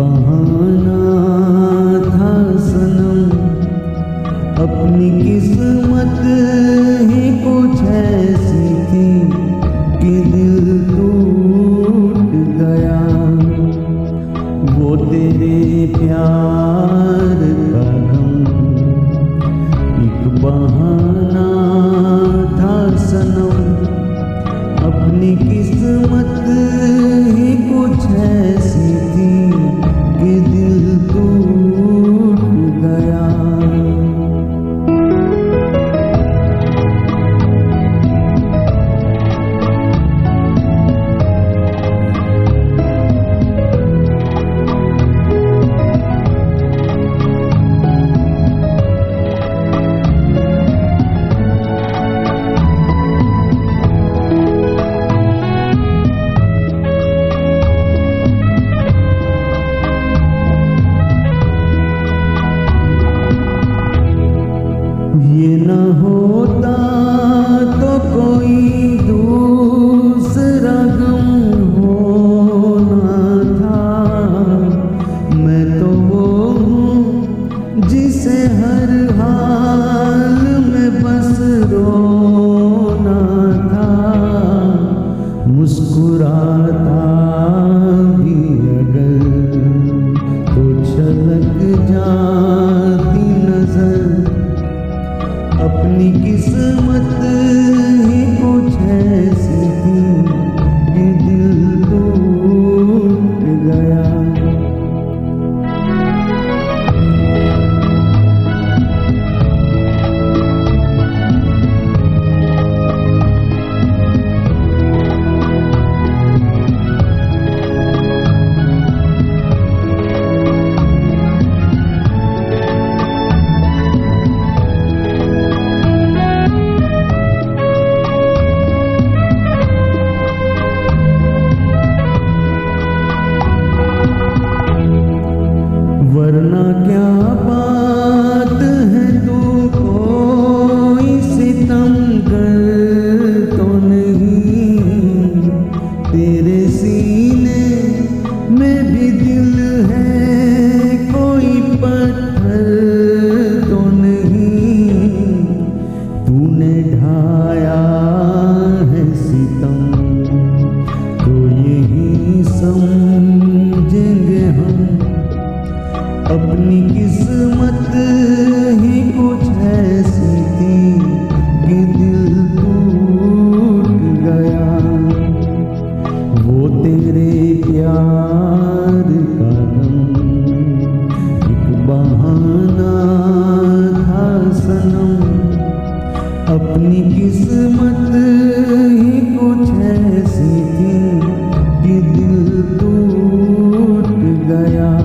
बहाना था सनम। अपनी किस्मत ही कुछ ऐसी थी कि दिल टूट गया। वो तेरे प्यार का गम। एक बहाना न होता तो कोई अपनी किस्मत ही कुछ ऐसी तेरे सीने में भी दिल है। कैसी थी कि दिल टूट गया।